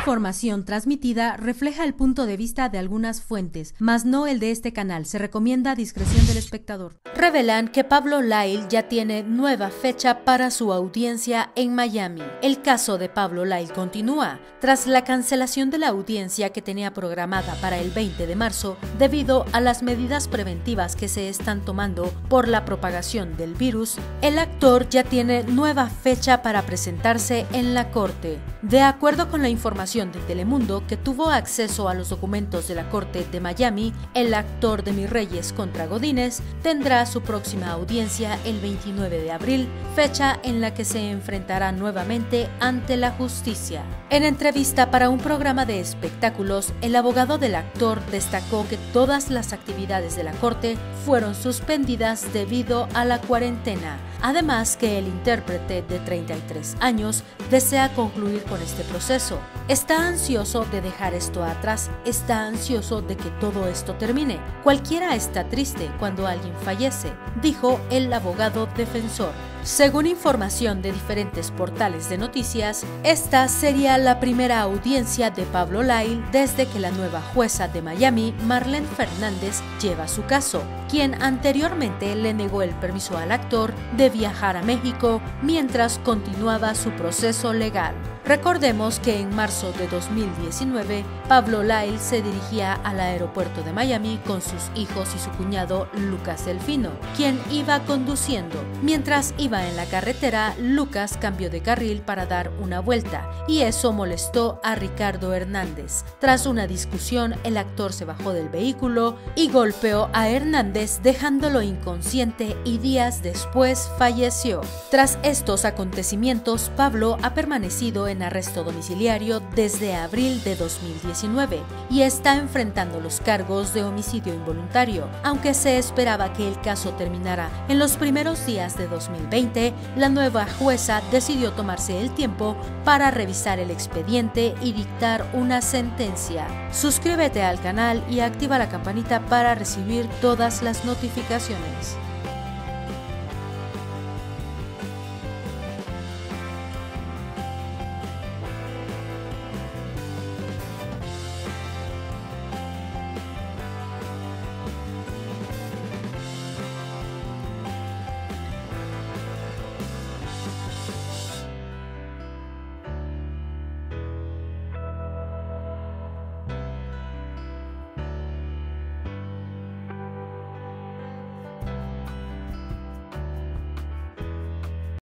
información transmitida refleja el punto de vista de algunas fuentes, mas no el de este canal. Se recomienda discreción del espectador. Revelan que Pablo Lyle ya tiene nueva fecha para su audiencia en Miami. El caso de Pablo Lyle continúa. Tras la cancelación de la audiencia que tenía programada para el 20 de marzo, debido a las medidas preventivas que se están tomando por la propagación del virus, el actor ya tiene nueva fecha para presentarse en la corte. De acuerdo con la información de Telemundo, que tuvo acceso a los documentos de la Corte de Miami, el actor de Mis Reyes contra Godínez tendrá su próxima audiencia el 29 de abril, fecha en la que se enfrentará nuevamente ante la justicia. En entrevista para un programa de espectáculos, el abogado del actor destacó que todas las actividades de la corte fueron suspendidas debido a la cuarentena. Además que el intérprete de 33 años desea concluir con este proceso. Está ansioso de dejar esto atrás, está ansioso de que todo esto termine. Cualquiera está triste cuando alguien fallece, dijo el abogado defensor. Según información de diferentes portales de noticias, esta sería la primera audiencia de Pablo Lyle desde que la nueva jueza de Miami, Marlene Fernández, lleva su caso, quien anteriormente le negó el permiso al actor de viajar a México mientras continuaba su proceso legal. Recordemos que en marzo de 2019, Pablo Lyle se dirigía al aeropuerto de Miami con sus hijos y su cuñado Lucas Delfino, quien iba conduciendo. Mientras iba en la carretera, Lucas cambió de carril para dar una vuelta y eso molestó a Ricardo Hernández. Tras una discusión, el actor se bajó del vehículo y golpeó a Hernández dejándolo inconsciente y días después falleció. Tras estos acontecimientos, Pablo ha permanecido arresto domiciliario desde abril de 2019 y está enfrentando los cargos de homicidio involuntario. Aunque se esperaba que el caso terminara en los primeros días de 2020, la nueva jueza decidió tomarse el tiempo para revisar el expediente y dictar una sentencia. Suscríbete al canal y activa la campanita para recibir todas las notificaciones.